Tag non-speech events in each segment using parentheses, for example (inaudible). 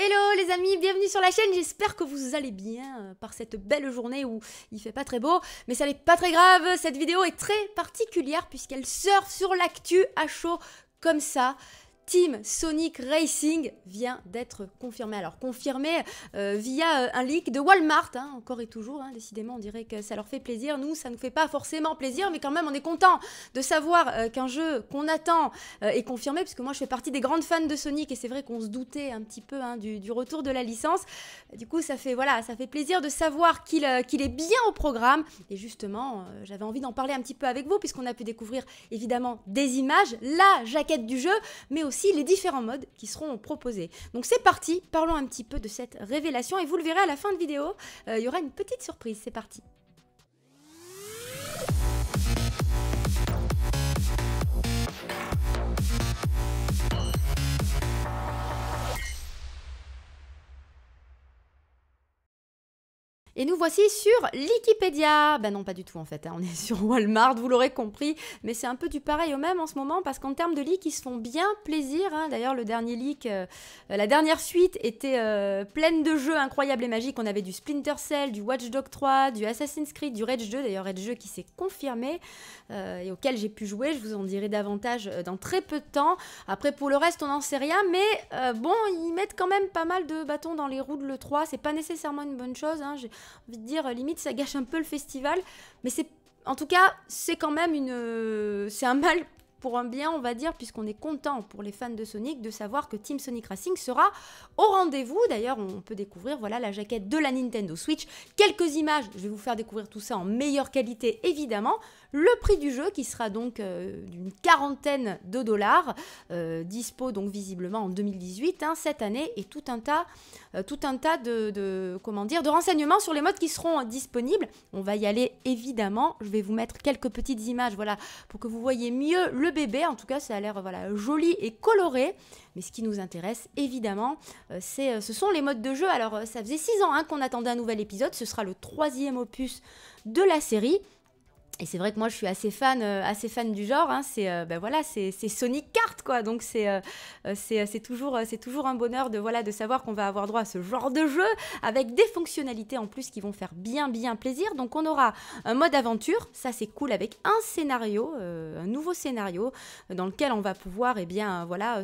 Hello les amis, bienvenue sur la chaîne, j'espère que vous allez bien euh, par cette belle journée où il fait pas très beau, mais ça n'est pas très grave, cette vidéo est très particulière puisqu'elle surfe sur l'actu à chaud comme ça. Team Sonic Racing vient d'être confirmé. Alors confirmé euh, via euh, un leak de Walmart, hein, encore et toujours, hein, décidément on dirait que ça leur fait plaisir. Nous, ça ne nous fait pas forcément plaisir, mais quand même on est content de savoir euh, qu'un jeu qu'on attend est confirmé, puisque moi je fais partie des grandes fans de Sonic et c'est vrai qu'on se doutait un petit peu hein, du, retour de la licence. Du coup ça fait, voilà, ça fait plaisir de savoir qu'il est bien au programme. Et justement, j'avais envie d'en parler un petit peu avec vous, puisqu'on a pu découvrir évidemment des images, la jaquette du jeu, mais aussi les différents modes qui seront proposés. Donc c'est parti, parlons un petit peu de cette révélation et vous le verrez à la fin de vidéo, euh, il y aura une petite surprise, c'est parti. Et nous voici sur Wikipédia. Ben non, pas du tout en fait. Hein. On est (laughs) sur Walmart, vous l'aurez compris. Mais c'est un peu du pareil au même en ce moment parce qu'en termes de leaks, ils se font bien plaisir. Hein. D'ailleurs, le dernier leak, euh, la dernière suite était euh, pleine de jeux incroyables et magiques. On avait du Splinter Cell, du Watch Dogs 3, du Assassin's Creed, du Rage 2. D'ailleurs, Rage 2 qui s'est confirmé euh, et auquel j'ai pu jouer. Je vous en dirai davantage dans très peu de temps. Après, pour le reste, on n'en sait rien. Mais bon, ils mettent quand même pas mal de bâtons dans les roues de l'E3. C'est pas nécessairement une bonne chose. Hein envie de dire, limite, ça gâche un peu le festival. Mais c'est, en tout cas, c'est quand même une, c'est un mal pour un bien, on va dire, puisqu'on est content pour les fans de Sonic de savoir que Team Sonic Racing sera au rendez-vous. D'ailleurs, on peut découvrir voilà la jaquette de la Nintendo Switch, quelques images, je vais vous faire découvrir tout ça en meilleure qualité évidemment, le prix du jeu qui sera donc euh, d'une quarantaine de dollars, euh, dispo donc visiblement en 2018 hein, cette année et tout un tas, euh, tout un tas de, de renseignements sur les modes qui seront disponibles. On va y aller évidemment. Je vais vous mettre quelques petites images voilà pour que vous voyez mieux le bébé. En tout cas, ça a l'air joli et coloré. Mais ce qui nous intéresse évidemment, ce sont les modes de jeu. Alors ça faisait six ans hein, qu'on attendait un nouvel épisode. Ce sera le troisième opus de la série. Et c'est vrai que moi je suis assez fan, euh, assez fan du genre. Hein. c'est euh, ben voilà, c'est Sonic Kart quoi. Donc c'est euh, c'est toujours c'est toujours un bonheur de voilà de savoir qu'on va avoir droit à ce genre de jeu avec des fonctionnalités en plus qui vont faire bien bien plaisir. Donc on aura un mode aventure, ça c'est cool avec un scénario, un nouveau scénario dans lequel on va pouvoir et eh bien voilà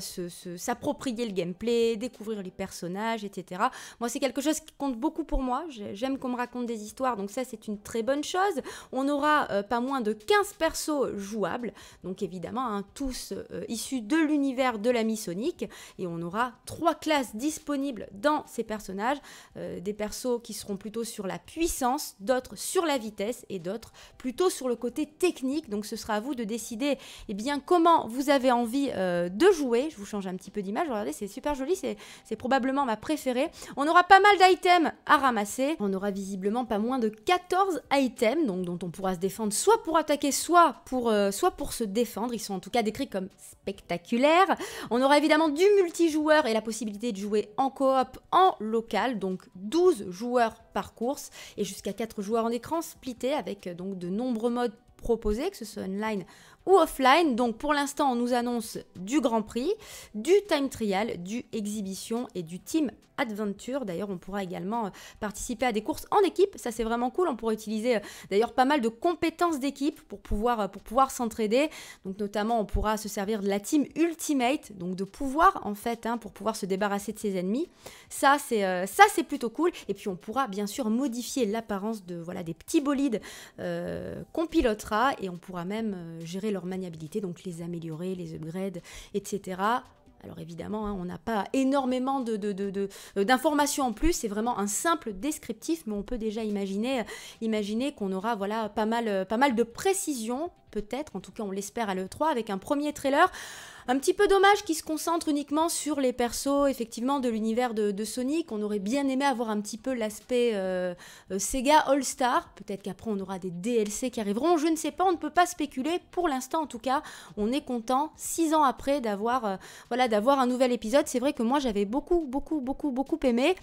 s'approprier le gameplay, découvrir les personnages, etc. Moi c'est quelque chose qui compte beaucoup pour moi. J'aime qu'on me raconte des histoires, donc ça c'est une très bonne chose. On aura pas moins de 15 persos jouables, donc évidemment hein, tous euh, issus de l'univers de l'ami Sonic, et on aura trois classes disponibles dans ces personnages, euh, des persos qui seront plutôt sur la puissance, d'autres sur la vitesse, et d'autres plutôt sur le côté technique, donc ce sera à vous de décider eh bien, comment vous avez envie euh, de jouer, je vous change un petit peu d'image, regardez c'est super joli, c'est probablement ma préférée. On aura pas mal d'items à ramasser, on aura visiblement pas moins de 14 items, dont on pourra se défendre soit pour attaquer, soit pour, euh, soit pour se défendre. Ils sont en tout cas décrits comme spectaculaires. On aura évidemment du multijoueur et la possibilité de jouer en coop en local, donc 12 joueurs par course et jusqu'à 4 joueurs en écran splitté avec euh, donc de nombreux modes proposés, que ce soit online ou offline. Donc pour l'instant, on nous annonce du Grand Prix, du Time Trial, du Exhibition et du Team Adventure. D'ailleurs, on pourra également euh, participer à des courses en équipe. Ça, c'est vraiment cool. On pourra utiliser euh, d'ailleurs pas mal de compétences d'équipe pour pouvoir, pour pouvoir s'entraider. Donc notamment, on pourra se servir de la Team Ultimate, donc de pouvoir en fait, hein, pour pouvoir se débarrasser de ses ennemis. Ça, c'est ça, c'est plutôt cool. Et puis, on pourra bien sûr modifier l'apparence de voilà des petits bolides qu'on pilotera et on pourra même gérer leur maniabilité, donc les améliorer, les upgrades, etc. Alors évidemment, hein, on n'a pas énormément d'informations de, de, en plus, c'est vraiment un simple descriptif, mais on peut déjà imaginer, imaginer qu'on aura voilà, pas, mal, pas mal de précisions, peut-être, en tout cas on l'espère à l'E3, avec un premier trailer un petit peu dommage qu'il se concentre uniquement sur les persos, effectivement, de l'univers de, Sonic. On aurait bien aimé avoir un petit peu l'aspect euh, euh, Sega All-Star. Peut-être qu'après, on aura des DLC qui arriveront. Je ne sais pas, on ne peut pas spéculer. Pour l'instant, en tout cas, on est content, six ans après, d'avoir euh, voilà, d'avoir un nouvel épisode. C'est vrai que moi, j'avais beaucoup, beaucoup, beaucoup, beaucoup aimé.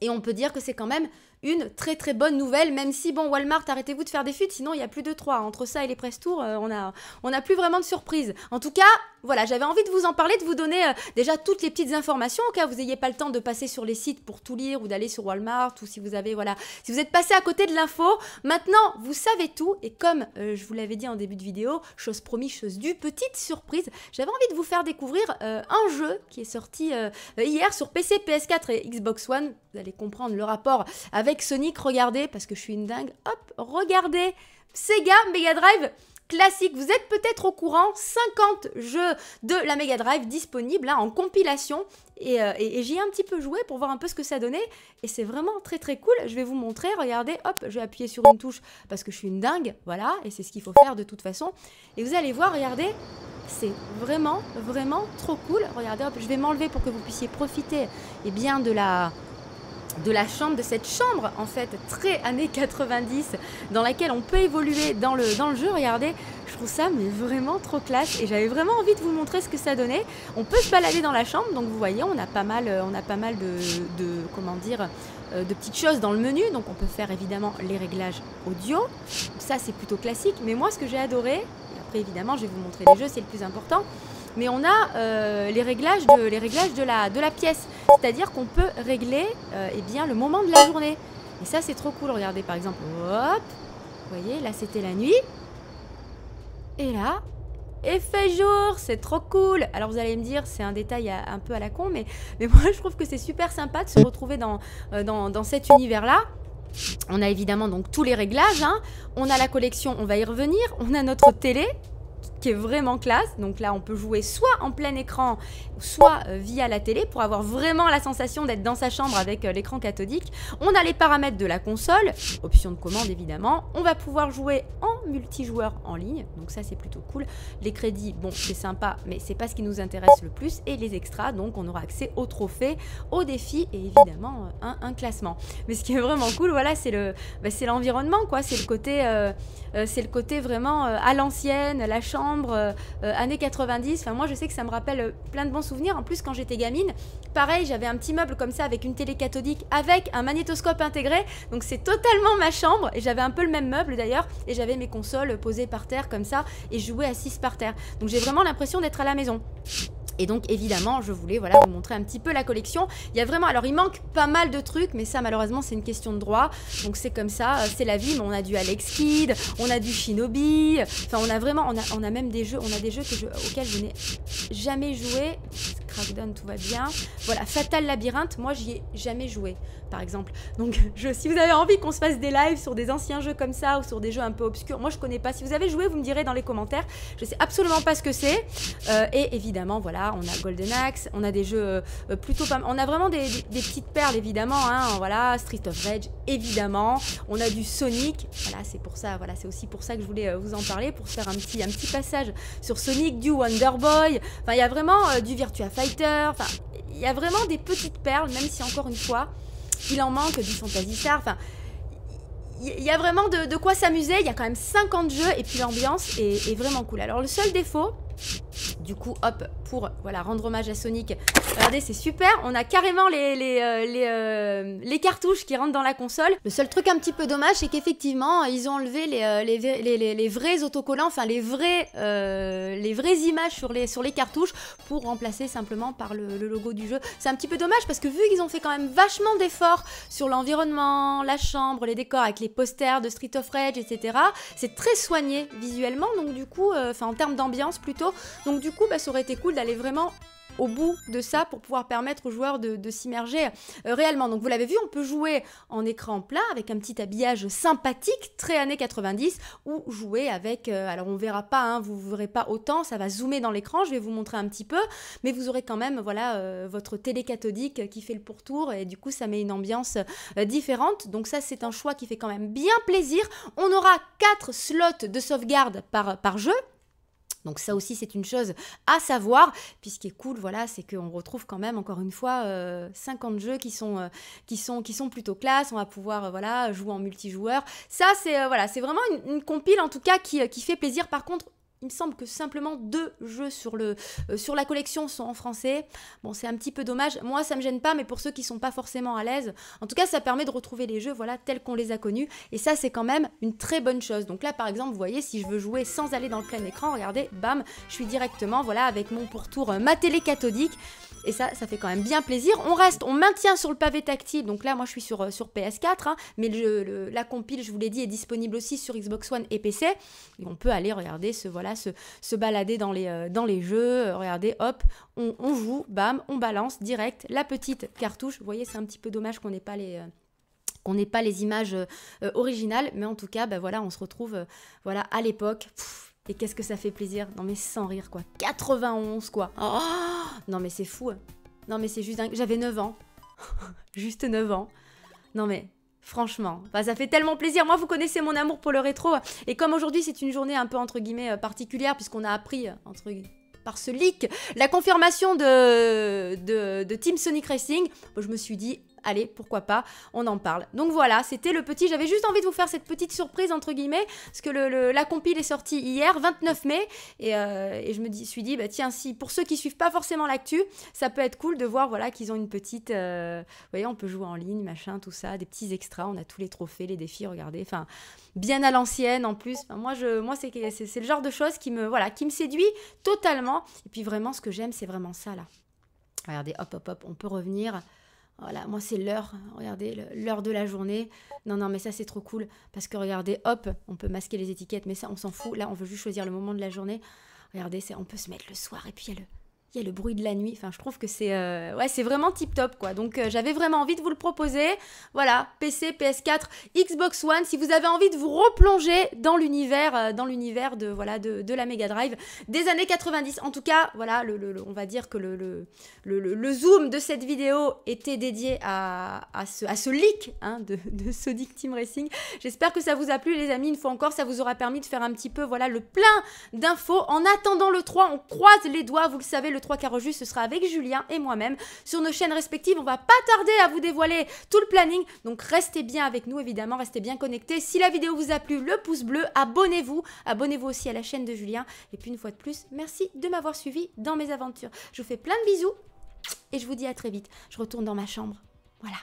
Et on peut dire que c'est quand même une très très bonne nouvelle, même si, bon, Walmart, arrêtez-vous de faire des fuites, sinon il y a plus de trois. Entre ça et les press tours, on a, on a plus vraiment de surprise. En tout cas, voilà, j'avais envie de vous en parler, de vous donner déjà toutes les petites informations, au cas où vous n'ayez pas le temps de passer sur les sites pour tout lire ou d'aller sur Walmart, ou si vous avez, voilà, si vous êtes passé à côté de l'info, maintenant vous savez tout, et comme je vous l'avais dit en début de vidéo, chose promis, chose due, petite surprise, j'avais envie de vous faire découvrir un jeu qui est sorti hier sur PC, PS4 et Xbox One. Vous allez comprendre le rapport avec Sonic. Regardez, parce que je suis une dingue. Hop, regardez. Sega Mega Drive classique. Vous êtes peut-être au courant, 50 jeux de la Mega Drive disponibles hein, en compilation. Euh, et, j'y ai un petit peu joué pour voir un peu ce que ça donnait. Et c'est vraiment très très cool. Je vais vous montrer. Regardez, hop, je vais appuyer sur une touche parce que je suis une dingue. Voilà, et c'est ce qu'il faut faire de toute façon. Et vous allez voir, regardez, c'est vraiment, vraiment trop cool. Regardez, hop, je vais m'enlever pour que vous puissiez profiter et eh bien, de la, de la chambre, de cette chambre en fait très années 90 dans laquelle on peut évoluer dans le, dans le jeu. Regardez, je trouve ça mais vraiment trop classe et j'avais vraiment envie de vous montrer ce que ça donnait. On peut se balader dans la chambre, donc vous voyez, on a pas mal, on a pas mal de, comment dire, euh, de petites choses dans le menu. Donc on peut faire évidemment les réglages audio. Ça c'est plutôt classique, mais moi ce que j'ai adoré, évidemment, je vais vous montrer les jeux, c'est le plus important. Mais on a euh, les réglages, de la pièce. C'est-à-dire qu'on peut régler euh, eh bien, le moment de la journée. Et ça, c'est trop cool. Regardez, par exemple, hop, vous voyez, là, c'était la nuit. Et là, et fait jour, c'est trop cool. Alors vous allez me dire, c'est un détail un peu à la con, mais, mais (laughs) moi je trouve que c'est super sympa de se retrouver dans, euh, dans, dans cet univers-là. On a évidemment donc tous les réglages. Hein. On a la collection, on va y revenir. On a notre télé qui est vraiment classe. Donc là, on peut jouer soit en plein écran, soit euh, via la télé pour avoir vraiment la sensation d'être dans sa chambre avec euh, l'écran cathodique. On a les paramètres de la console, option de commande évidemment. On va pouvoir jouer en multijoueur en ligne, donc ça c'est plutôt cool. Les crédits, bon, c'est sympa, mais c'est pas ce qui nous intéresse le plus. Et les extras, donc on aura accès aux trophées, aux défis et évidemment euh, un, classement. Mais ce qui est vraiment cool, voilà, c'est le, bah, c'est l'environnement, quoi. C'est le côté, c'est le côté vraiment à l'ancienne, la chambre euh, euh, années 90. Enfin, moi, je sais que ça me rappelle euh, plein de bons souvenirs. En plus, quand j'étais gamine, pareil, j'avais un petit meuble comme ça avec une télé cathodique, avec un magnétoscope intégré. Donc, c'est totalement ma chambre. Et j'avais un peu le même meuble d'ailleurs. Et j'avais mes consoles posées par terre comme ça. Et jouais assise par terre. Donc, j'ai vraiment l'impression d'être à la maison. Et donc évidemment, je voulais voilà vous montrer un petit peu la collection. Il y a vraiment, alors il manque pas mal de trucs, mais ça malheureusement c'est une question de droit. Donc c'est comme ça, euh, c'est la vie. Mais on a du Alex Kidd, on a du Shinobi. Enfin, on a vraiment, on a, on a même des jeux, on a des jeux que auxquels je n'ai jamais joué. Crackdown, tout va bien. Voilà, Fatal Labyrinthe, moi j'y ai jamais joué, par exemple. Donc (laughs) si vous avez envie qu'on se fasse des lives sur des anciens jeux comme ça ou sur des jeux un peu obscurs, moi je connais pas. Si vous avez joué, vous me direz dans les commentaires. Je sais absolument pas ce que c'est. Euh, et évidemment, voilà on a Golden Axe, on a des jeux euh, plutôt pas On a vraiment des, petites perles, évidemment. Hein, voilà, Street of Rage, évidemment. On a du Sonic. Voilà, c'est pour ça. Voilà, c'est aussi pour ça que je voulais euh, vous en parler, pour faire un petit, passage sur Sonic, du Wonder Boy. Enfin, il y a vraiment euh, du Virtua Fighter. Enfin, il y a vraiment des petites perles, même si encore une fois, il en manque du Fantasy Star. Enfin, il y a vraiment de, quoi s'amuser. Il y a quand même 50 jeux et puis l'ambiance est, vraiment cool. Alors, le seul défaut, du coup, hop, pour voilà, rendre hommage à Sonic. Regardez, c'est super. On a carrément euh, euh, les, cartouches qui rentrent dans la console. Le seul truc un petit peu dommage, c'est qu'effectivement, ils ont enlevé les, euh, les, vrais autocollants, enfin les vraies images sur les, cartouches pour remplacer simplement par le, le logo du jeu. C'est un petit peu dommage parce que vu qu'ils ont fait quand même vachement d'efforts sur l'environnement, la chambre, les décors avec les posters de Street of Rage, etc., c'est très soigné visuellement. Donc du coup, enfin en termes d'ambiance plutôt. Donc du coup, bah, ça aurait été cool d'aller vraiment au bout de ça pour pouvoir permettre aux joueurs de, s'immerger euh, réellement. Donc vous l'avez vu, on peut jouer en écran plat avec un petit habillage sympathique, très années 90, ou jouer avec, euh, alors on verra pas, hein, vous verrez pas autant, ça va zoomer dans l'écran, je vais vous montrer un petit peu, mais vous aurez quand même voilà euh, votre télé cathodique qui fait le pourtour et du coup ça met une ambiance différente. Donc ça c'est un choix qui fait quand même bien plaisir. On aura 4 slots de sauvegarde par, par jeu. Donc ça aussi c'est une chose à savoir. Puis ce qui est cool, voilà, c'est qu'on retrouve quand même encore une fois 50 euh, jeux qui sont, euh, qui sont, qui sont plutôt classe. On va pouvoir euh, voilà jouer en multijoueur. Ça c'est voilà, vraiment une, compile en tout cas qui, qui fait plaisir. Par contre, il me semble que simplement deux jeux sur, le, euh, sur la collection sont en français. Bon, c'est un petit peu dommage. Moi, ça me gêne pas, mais pour ceux qui sont pas forcément à l'aise, en tout cas, ça permet de retrouver les jeux, voilà, tels qu'on les a connus. Et ça, c'est quand même une très bonne chose. Donc là, par exemple, vous voyez, si je veux jouer sans aller dans le plein écran, regardez, bam, je suis directement, voilà, avec mon pourtour, euh, ma télé cathodique. Et ça, ça fait quand même bien plaisir. On reste, on maintient sur le pavé tactile. Donc là, moi, je suis sur, euh, sur PS4. Hein, mais la compile, je vous l'ai dit, est disponible aussi sur Xbox One et PC. Et on peut aller regarder, se, voilà, se, balader dans les, euh, jeux. Euh, regardez, hop, on, joue, bam, on balance direct la petite cartouche. Vous voyez, c'est un petit peu dommage qu'on n'ait pas les qu'on n'ait pas les images originales, mais en tout cas, ben voilà, on se retrouve voilà à l'époque. Et qu'est-ce que ça fait plaisir Non mais sans rire quoi. 91 quoi. Oh non mais c'est fou. Hein. Non mais c'est juste. J'avais 9 ans. (laughs) juste 9 ans. Non mais franchement, ça fait tellement plaisir. Moi vous connaissez mon amour pour le rétro. Et comme aujourd'hui c'est une journée un peu entre guillemets euh, particulière puisqu'on a appris euh, entre par ce leak la confirmation de, de, de Team Sonic Racing, je me suis dit allez, pourquoi pas, on en parle. Donc voilà, c'était le petit, j'avais juste envie de vous faire cette petite surprise, entre guillemets, parce que la compile est sortie hier, 29 mai, euh, et, je me suis dit, bah tiens, si pour ceux qui suivent pas forcément l'actu, ça peut être cool de voir, voilà, qu'ils ont une petite, euh, vous voyez, on peut jouer en ligne, machin, tout ça, des petits extras, on a tous les trophées, les défis, regardez, enfin, bien à l'ancienne en plus. moi, je, moi c'est le genre de choses qui me, voilà, qui me séduit totalement. Et puis vraiment, ce que j'aime, c'est vraiment ça là. Regardez, hop, hop, hop, on peut revenir. Voilà, moi c'est l'heure, regardez, l'heure de la journée. Non, non, mais ça c'est trop cool parce que regardez, hop, on peut masquer les étiquettes, mais ça on s'en fout. Là, on veut juste choisir le moment de la journée. Regardez, on peut se mettre le soir et puis il y a le, il y a le bruit de la nuit. Enfin, je trouve que c'est euh, ouais, c'est vraiment tip top quoi. Donc euh, j'avais vraiment envie de vous le proposer. Voilà, PC, PS4, Xbox One. Si vous avez envie de vous replonger dans l'univers, euh, dans l'univers de voilà de, la Mega Drive des années 90. En tout cas, voilà, on va dire que le, zoom de cette vidéo était dédié à, à, ce, à ce leak hein, de, de Sonic Team Racing. J'espère que ça vous a plu les amis. Une fois encore, ça vous aura permis de faire un petit peu voilà le plein d'infos. En attendant le 3, on croise les doigts. Vous le savez, le 3 quarts juste, ce sera avec Julien et moi-même sur nos chaînes respectives. On va pas tarder à vous dévoiler tout le planning, donc restez bien avec nous évidemment, restez bien connectés. Si la vidéo vous a plu, le pouce bleu, abonnez-vous, abonnez-vous aussi à la chaîne de Julien. Et puis une fois de plus, merci de m'avoir suivi dans mes aventures. Je vous fais plein de bisous et je vous dis à très vite. Je retourne dans ma chambre. Voilà.